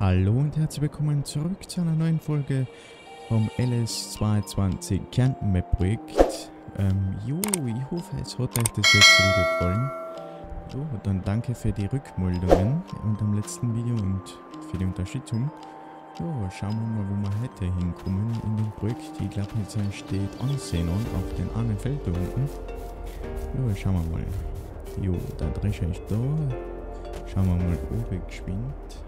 Hallo und herzlich willkommen zurück zu einer neuen Folge vom LS220 Kärnten Map Projekt. Ähm, jo, ich hoffe, es hat euch das letzte Video gefallen. Jo, dann danke für die Rückmeldungen unter dem letzten Video und für die Unterstützung. Jo, schauen wir mal, wo wir heute hinkommen in dem Projekt. Ich glaube, jetzt steht Ansehen und auf den anderen Feld da unten. Jo, schauen wir mal. Jo, der Drescher ist da. Schauen wir mal oben geschwind.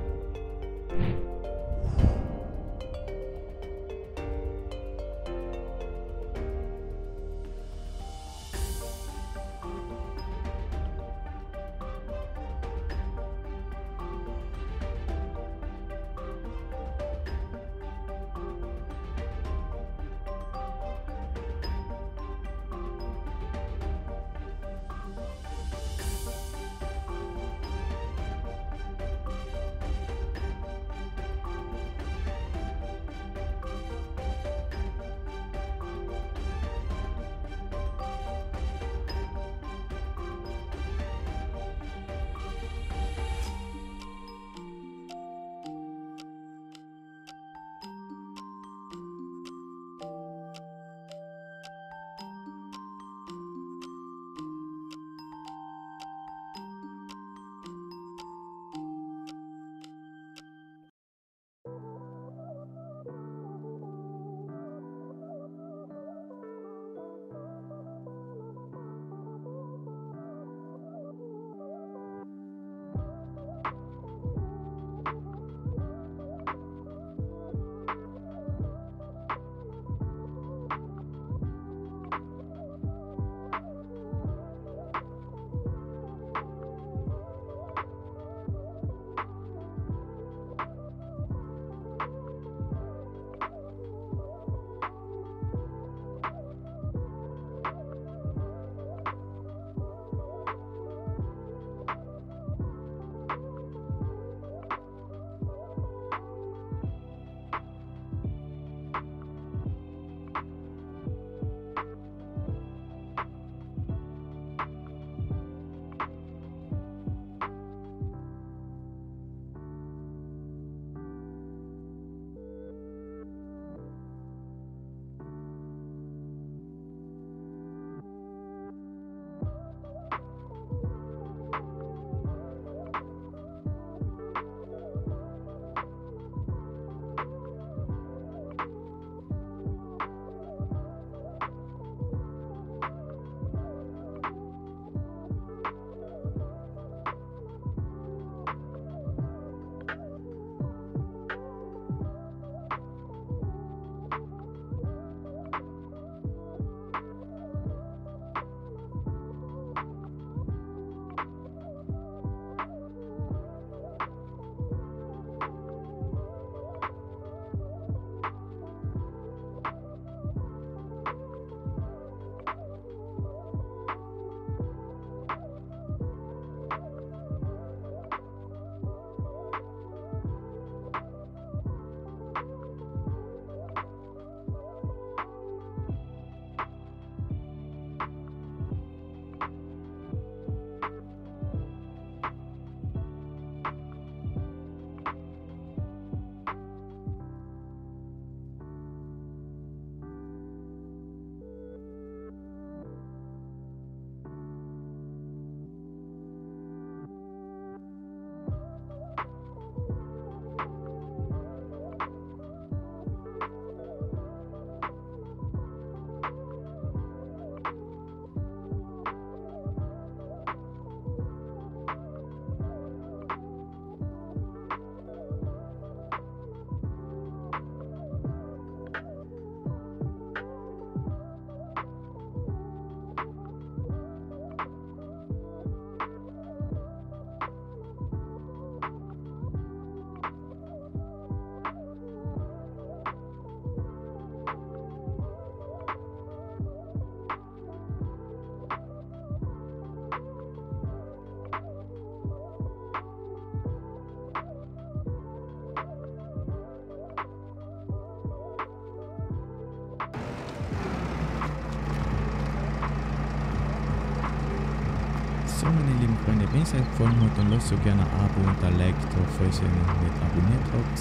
So, meine lieben Freunde, wenn es euch gefallen hat, dann lasst so gerne ein Abo und ein Like da, falls ihr noch nicht abonniert habt.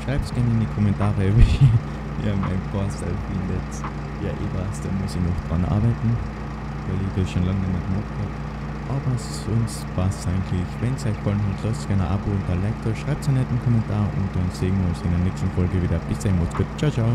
Schreibt es gerne in die Kommentare, wie ihr meinen Core-Style findet. Ja, ich weiß, da muss ich noch dran arbeiten, weil ich das schon lange nicht mehr gemacht habe. Aber sonst passt eigentlich. Wenn es euch gefallen hat, lasst gerne ein Abo und ein Like da, schreibt einen netten Kommentar und dann sehen wir uns in der nächsten Folge wieder. Bis dahin, macht's gut. Ciao, ciao.